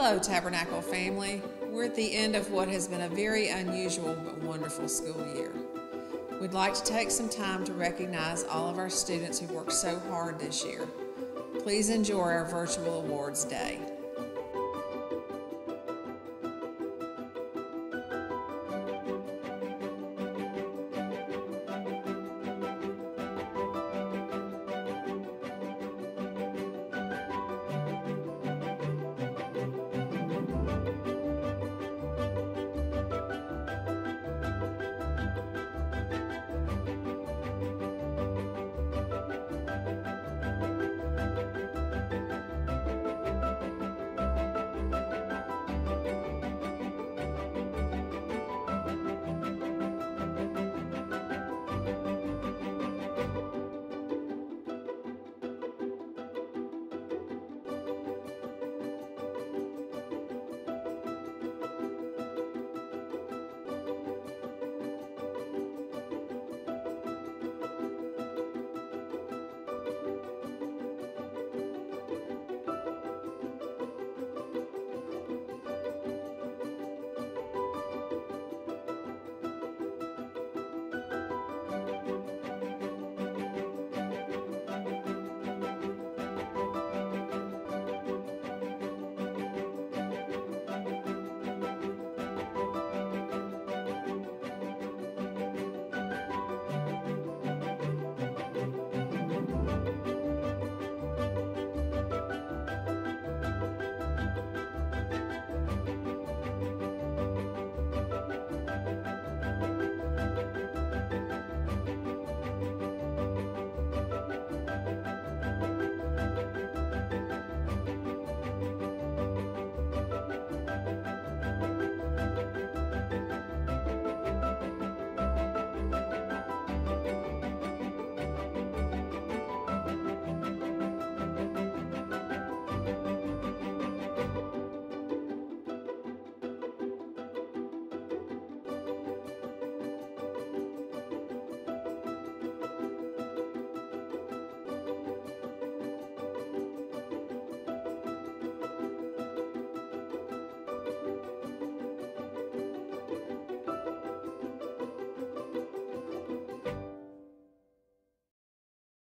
Hello, Tabernacle family. We're at the end of what has been a very unusual but wonderful school year. We'd like to take some time to recognize all of our students who worked so hard this year. Please enjoy our virtual awards day.